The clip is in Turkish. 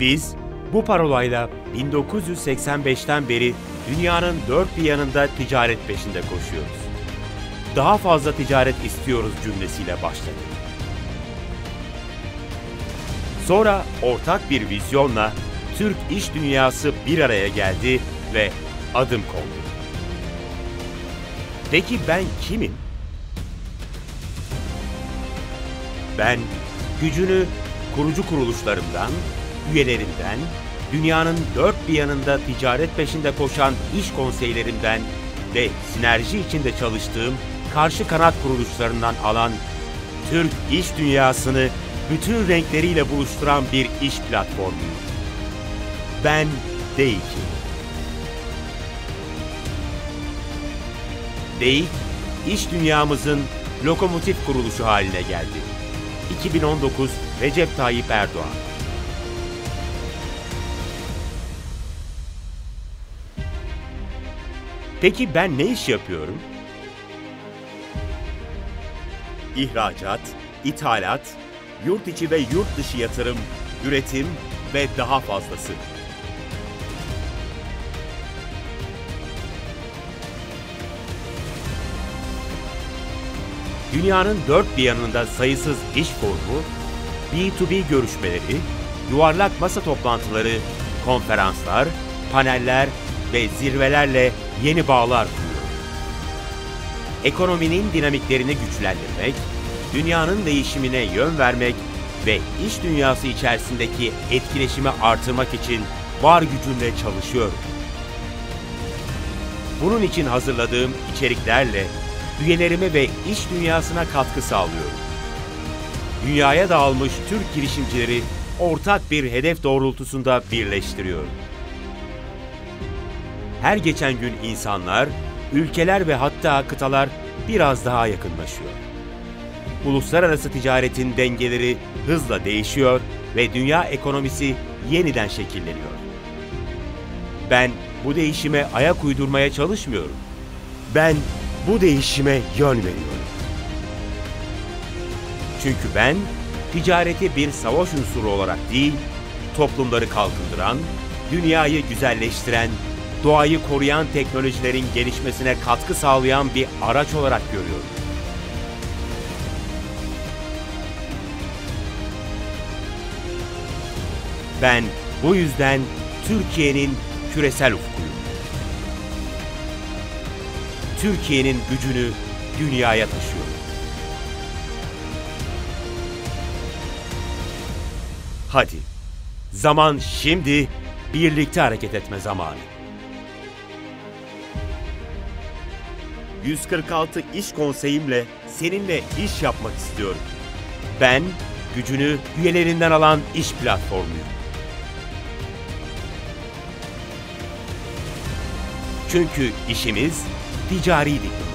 Biz bu parolayla 1985'ten beri dünyanın dört bir yanında ticaret peşinde koşuyoruz. Daha fazla ticaret istiyoruz cümlesiyle başladık. Sonra ortak bir vizyonla Türk iş dünyası bir araya geldi ve adım kondu. Peki ben kimim? Ben gücünü kurucu kuruluşlarımdan, üyelerinden, dünyanın dört bir yanında ticaret peşinde koşan iş konseylerimden ve sinerji içinde çalıştığım karşı kanat kuruluşlarından alan Türk iş dünyasını bütün renkleriyle buluşturan bir iş platformuyum. Ben DEİK'im. DEİK, iş dünyamızın lokomotif kuruluşu haline geldi. 2019 Recep Tayyip Erdoğan Peki ben ne iş yapıyorum? İhracat, ithalat, yurt içi ve yurt dışı yatırım, üretim ve daha fazlası. Dünyanın dört bir yanında sayısız iş forumu, B2B görüşmeleri, yuvarlak masa toplantıları, konferanslar, paneller ve zirvelerle yeni bağlar kuruyor. Ekonominin dinamiklerini güçlendirmek, dünyanın değişimine yön vermek ve iş dünyası içerisindeki etkileşimi artırmak için var gücümle çalışıyorum. Bunun için hazırladığım içeriklerle üyelerime ve iş dünyasına katkı sağlıyorum. Dünyaya dağılmış Türk girişimcileri ortak bir hedef doğrultusunda birleştiriyorum. Her geçen gün insanlar, ülkeler ve hatta kıtalar biraz daha yakınlaşıyor. Uluslararası ticaretin dengeleri hızla değişiyor ve dünya ekonomisi yeniden şekilleniyor. Ben bu değişime ayak uydurmaya çalışmıyorum. Ben bu değişime yön veriyorum. Çünkü ben ticareti bir savaş unsuru olarak değil, toplumları kalkındıran, dünyayı güzelleştiren, doğayı koruyan teknolojilerin gelişmesine katkı sağlayan bir araç olarak görüyorum. Ben bu yüzden Türkiye'nin küresel ufkuyum. Türkiye'nin gücünü dünyaya taşıyorum. Hadi, zaman şimdi birlikte hareket etme zamanı. 146 iş konseyimle seninle iş yapmak istiyorum. Ben gücünü üyelerinden alan iş platformuyum. Çünkü işimiz ticari diplomat.